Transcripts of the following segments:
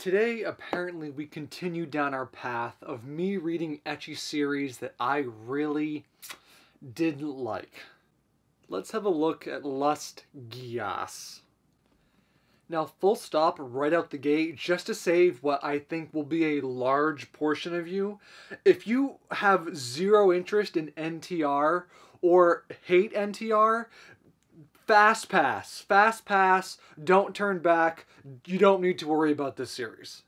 Today, apparently, we continue down our path of me reading ecchi series that I really didn't like. Let's have a look at Lust Geass. Now, full stop right out the gate, just to save what I think will be a large portion of you. If you have zero interest in NTR or hate NTR, fast pass, fast pass, don't turn back. You don't need to worry about this series.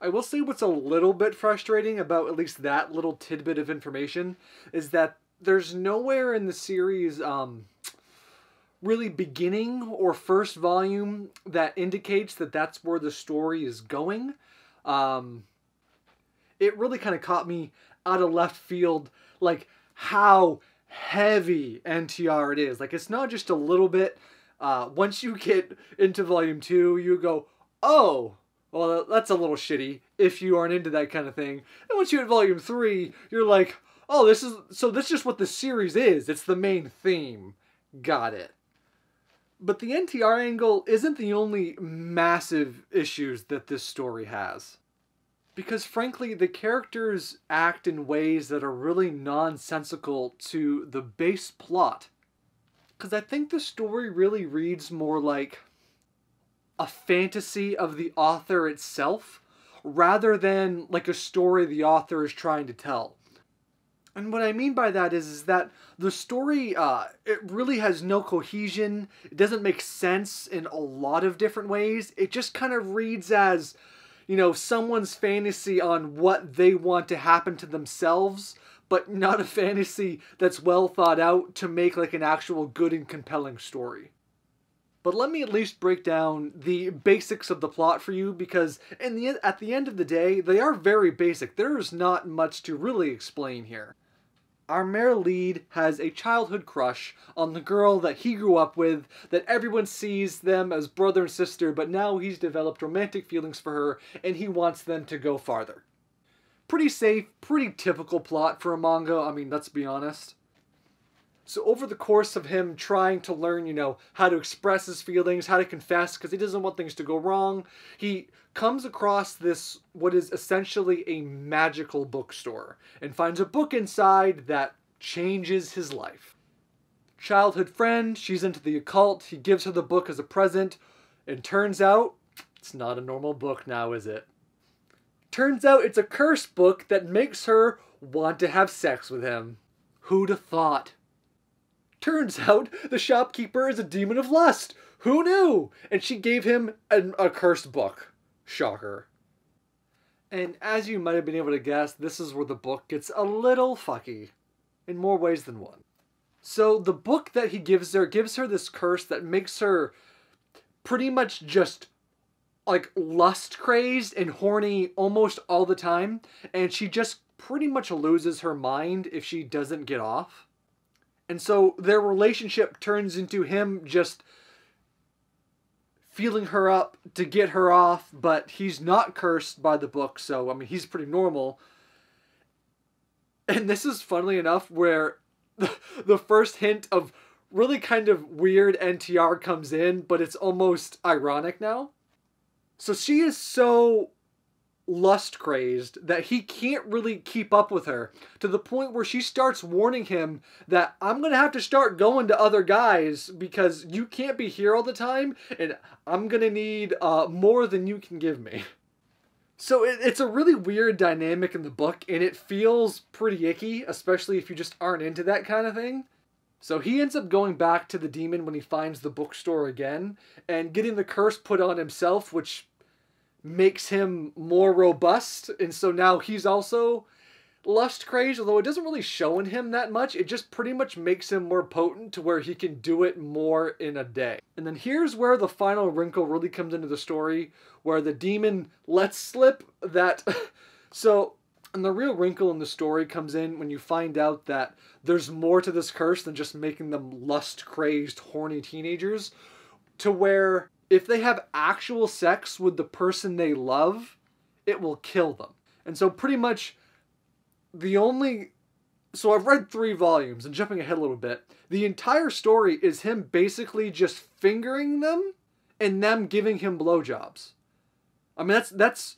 I will say what's a little bit frustrating about at least that little tidbit of information is that there's nowhere in the series um, really beginning or first volume that indicates that that's where the story is going. Um, it really kind of caught me out of left field, like how heavy NTR it is. Like it's not just a little bit. Uh, once you get into volume two, you go, oh, well, that's a little shitty if you aren't into that kind of thing. And once you hit volume three, you're like, oh, this is so. This is just what the series is. It's the main theme. Got it. But the NTR angle isn't the only massive issues that this story has. Because frankly, the characters act in ways that are really nonsensical to the base plot. Because I think the story really reads more like a fantasy of the author itself rather than like a story the author is trying to tell. And what I mean by that is, is that the story, uh, it really has no cohesion. It doesn't make sense in a lot of different ways. It just kind of reads as, you know, someone's fantasy on what they want to happen to themselves, but not a fantasy that's well thought out to make like an actual good and compelling story. But let me at least break down the basics of the plot for you because in the at the end of the day, they are very basic. There's not much to really explain here our male lead has a childhood crush on the girl that he grew up with, that everyone sees them as brother and sister, but now he's developed romantic feelings for her and he wants them to go farther. Pretty safe, pretty typical plot for a manga, I mean, let's be honest. So over the course of him trying to learn, you know, how to express his feelings, how to confess, because he doesn't want things to go wrong, he comes across this, what is essentially a magical bookstore, and finds a book inside that changes his life. Childhood friend, she's into the occult, he gives her the book as a present, and turns out, it's not a normal book now, is it? Turns out it's a curse book that makes her want to have sex with him. Who'd have thought? Turns out the shopkeeper is a demon of lust. Who knew? And she gave him an, a cursed book. Shocker. And as you might have been able to guess, this is where the book gets a little fucky. In more ways than one. So the book that he gives her gives her this curse that makes her pretty much just like lust crazed and horny almost all the time. And she just pretty much loses her mind if she doesn't get off. And so their relationship turns into him just feeling her up to get her off, but he's not cursed by the book, so I mean he's pretty normal. And this is funnily enough where the, the first hint of really kind of weird NTR comes in, but it's almost ironic now. So she is so lust crazed that he can't really keep up with her to the point where she starts warning him that I'm going to have to start going to other guys because you can't be here all the time and I'm going to need uh, more than you can give me. So it, it's a really weird dynamic in the book and it feels pretty icky, especially if you just aren't into that kind of thing. So he ends up going back to the demon when he finds the bookstore again and getting the curse put on himself, which makes him more robust, and so now he's also lust crazed, although it doesn't really show in him that much. It just pretty much makes him more potent to where he can do it more in a day. And then here's where the final wrinkle really comes into the story, where the demon lets slip that. so, and the real wrinkle in the story comes in when you find out that there's more to this curse than just making them lust crazed, horny teenagers, to where if they have actual sex with the person they love, it will kill them. And so, pretty much, the only. So, I've read three volumes and jumping ahead a little bit. The entire story is him basically just fingering them and them giving him blowjobs. I mean, that's that's.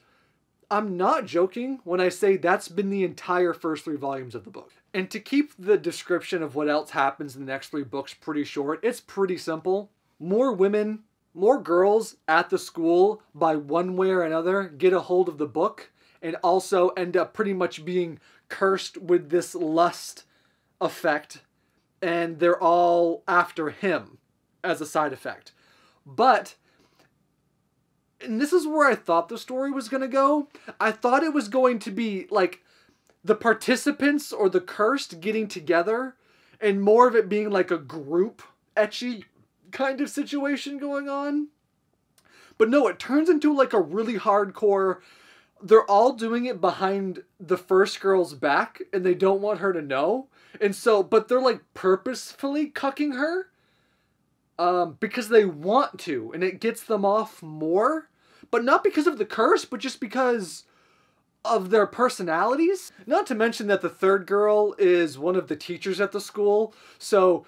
I'm not joking when I say that's been the entire first three volumes of the book. And to keep the description of what else happens in the next three books pretty short, it's pretty simple. More women, more girls at the school, by one way or another, get a hold of the book and also end up pretty much being cursed with this lust effect. And they're all after him as a side effect. But and this is where I thought the story was going to go. I thought it was going to be like the participants or the cursed getting together and more of it being like a group ecchi kind of situation going on. But no, it turns into like a really hardcore they're all doing it behind the first girl's back and they don't want her to know. And so but they're like purposefully cucking her um because they want to and it gets them off more, but not because of the curse, but just because of their personalities. Not to mention that the third girl is one of the teachers at the school. So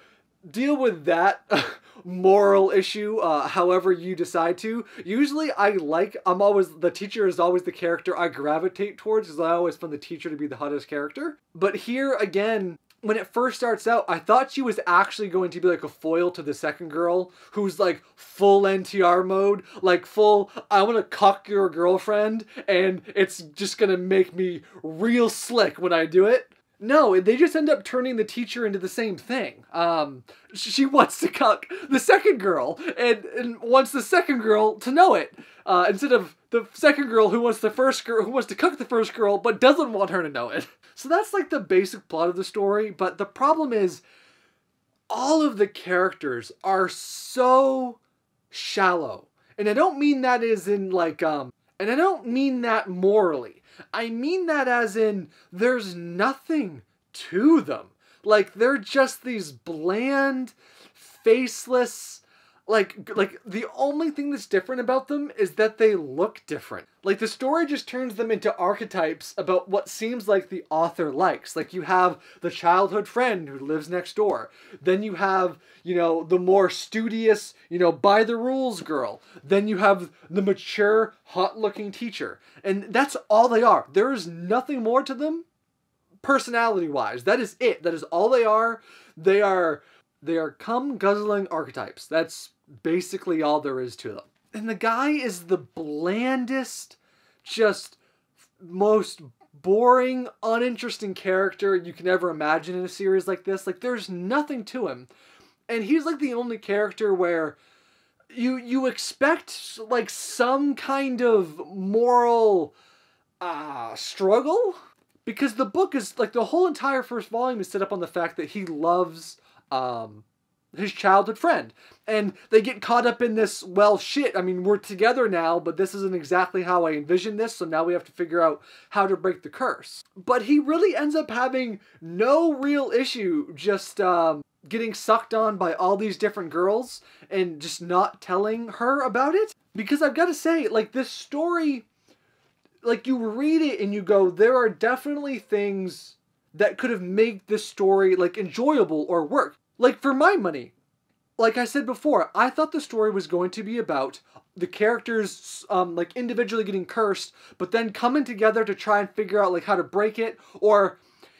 deal with that moral issue uh, however you decide to. Usually I like, I'm always, the teacher is always the character I gravitate towards because I always find the teacher to be the hottest character. But here again, when it first starts out, I thought she was actually going to be like a foil to the second girl who's like full NTR mode, like full, I want to cock your girlfriend and it's just gonna make me real slick when I do it. No, they just end up turning the teacher into the same thing. Um, she wants to cuck the second girl and, and wants the second girl to know it. Uh, instead of the second girl who wants the first girl who wants to cuck the first girl but doesn't want her to know it. So that's like the basic plot of the story, but the problem is all of the characters are so shallow. And I don't mean that as in like um and I don't mean that morally. I mean that as in there's nothing to them. Like they're just these bland, faceless like like the only thing that's different about them is that they look different. Like the story just turns them into archetypes about what seems like the author likes. Like you have the childhood friend who lives next door. Then you have, you know, the more studious, you know, by the rules girl. Then you have the mature, hot-looking teacher. And that's all they are. There is nothing more to them personality-wise. That is it. That is all they are. They are they are cum guzzling archetypes. That's basically all there is to them. And the guy is the blandest, just most boring, uninteresting character you can ever imagine in a series like this. Like there's nothing to him. And he's like the only character where you you expect like some kind of moral uh struggle because the book is like the whole entire first volume is set up on the fact that he loves um his childhood friend. And they get caught up in this, well, shit, I mean, we're together now, but this isn't exactly how I envisioned this, so now we have to figure out how to break the curse. But he really ends up having no real issue just um, getting sucked on by all these different girls and just not telling her about it. Because I've got to say, like, this story, like, you read it and you go, there are definitely things that could have made this story, like, enjoyable or work. Like, for my money, like I said before, I thought the story was going to be about the characters um, like individually getting cursed, but then coming together to try and figure out like how to break it, or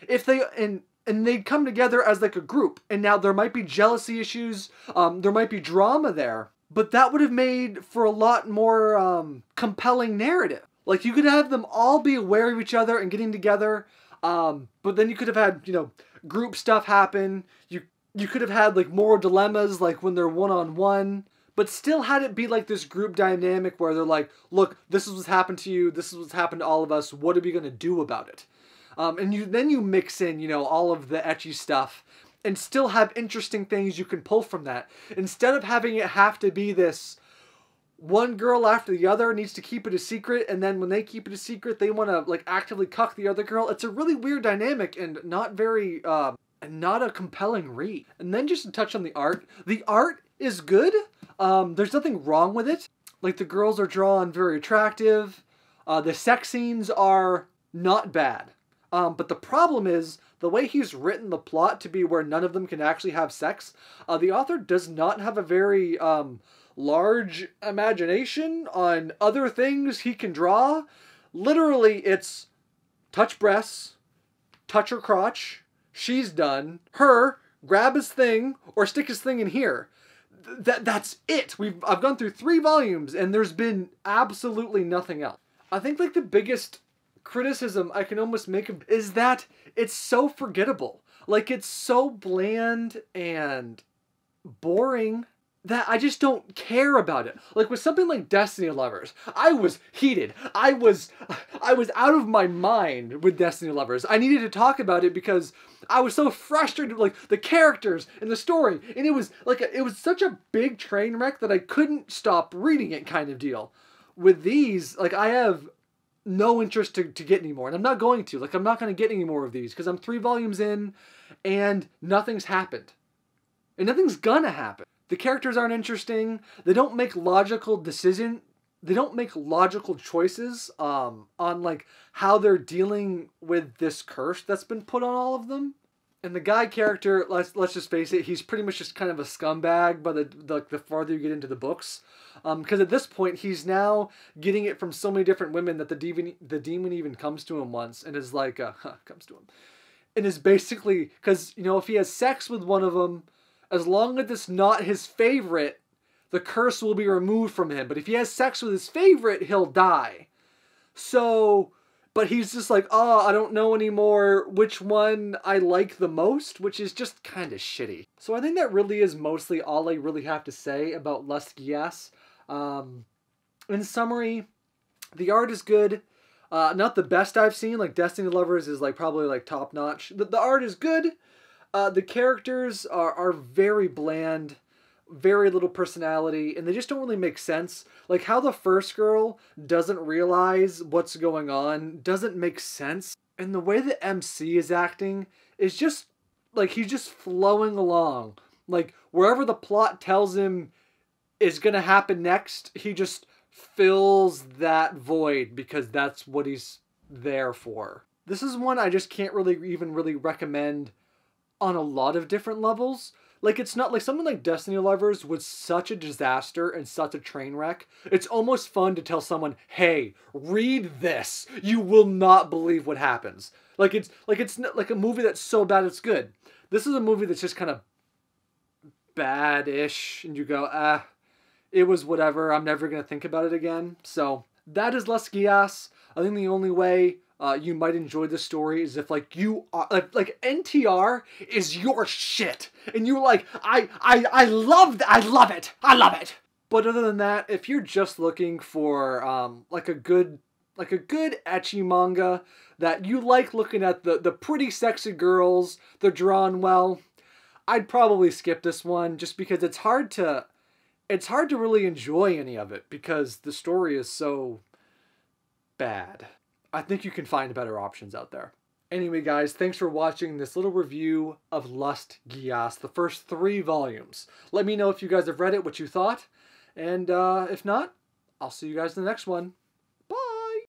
if they and and they'd come together as like a group. And now there might be jealousy issues, um, there might be drama there, but that would have made for a lot more um, compelling narrative. Like you could have them all be aware of each other and getting together, um, but then you could have had you know group stuff happen. You you could have had like moral dilemmas like when they're one on one but still had it be like this group dynamic where they're like look this is what's happened to you. This is what's happened to all of us. What are we going to do about it? Um, and you then you mix in you know all of the ecchi stuff and still have interesting things you can pull from that. Instead of having it have to be this one girl after the other needs to keep it a secret and then when they keep it a secret they want to like actively cuck the other girl it's a really weird dynamic and not very uh, not a compelling read. And then just to touch on the art, the art is good. Um, there's nothing wrong with it. Like the girls are drawn very attractive. Uh, the sex scenes are not bad. Um, but the problem is the way he's written the plot to be where none of them can actually have sex. Uh, the author does not have a very um, large imagination on other things he can draw. Literally, it's touch breasts, touch her crotch, she's done, her, grab his thing, or stick his thing in here. Th- that that's it. We've I've gone through three volumes and there's been absolutely nothing else. I think like the biggest criticism I can almost make of is that it's so forgettable. Like it's so bland and boring that I just don't care about it. Like with something like Destiny Lovers, I was heated. I was I was out of my mind with Destiny Lovers. I needed to talk about it because I was so frustrated with like the characters and the story, and it was like a, it was such a big train wreck that I couldn't stop reading it kind of deal. With these, like I have no interest to, to get any more, and I'm not going to. Like I'm not going to get any more of these because I'm three volumes in, and nothing's happened, and nothing's gonna happen. The characters aren't interesting. They don't make logical decision. They don't make logical choices um, on like how they're dealing with this curse that's been put on all of them. And the guy character, let's let's just face it, he's pretty much just kind of a scumbag. By the the, the farther you get into the books, because um, at this point he's now getting it from so many different women that the demon the demon even comes to him once and is like, uh, comes to him, and is basically because you know if he has sex with one of them as long as it's not his favorite, the curse will be removed from him. But if he has sex with his favorite, he'll die. So, but he's just like, oh, I don't know anymore which one I like the most, which is just kind of shitty. So I think that really is mostly all I really have to say about Lust Geass. Um, in summary, the art is good. Uh, not the best I've seen. Like Destiny Lovers is like probably like top notch. The, the art is good. Uh, the characters are, are very bland, very little personality, and they just don't really make sense. Like how the first girl doesn't realize what's going on doesn't make sense. And the way the MC is acting is just like he's just flowing along. Like wherever the plot tells him is going to happen next, he just fills that void because that's what he's there for. This is one I just can't really even really recommend on a lot of different levels. Like it's not like something like Destiny Lovers was such a disaster and such a train wreck. It's almost fun to tell someone, "Hey, read this. You will not believe what happens." Like it's like it's not like a movie that's so bad it's good. This is a movie that's just kind of bad-ish and you go, "Ah, it was whatever. I'm never going to think about it again." So, that is Lust Geass. I think the only way uh, you might enjoy the story is if like you are like, like NTR is your shit and you're like I I I love I love it I love it. But other than that, if you're just looking for um like a good like a good ecchi manga that you like looking at the the pretty sexy girls, they're drawn well, I'd probably skip this one just because it's hard to it's hard to really enjoy any of it because the story is so bad. I think you can find better options out there. Anyway, guys, thanks for watching this little review of Lust Geass, the first three volumes. Let me know if you guys have read it, what you thought, and uh, if not, I'll see you guys in the next one.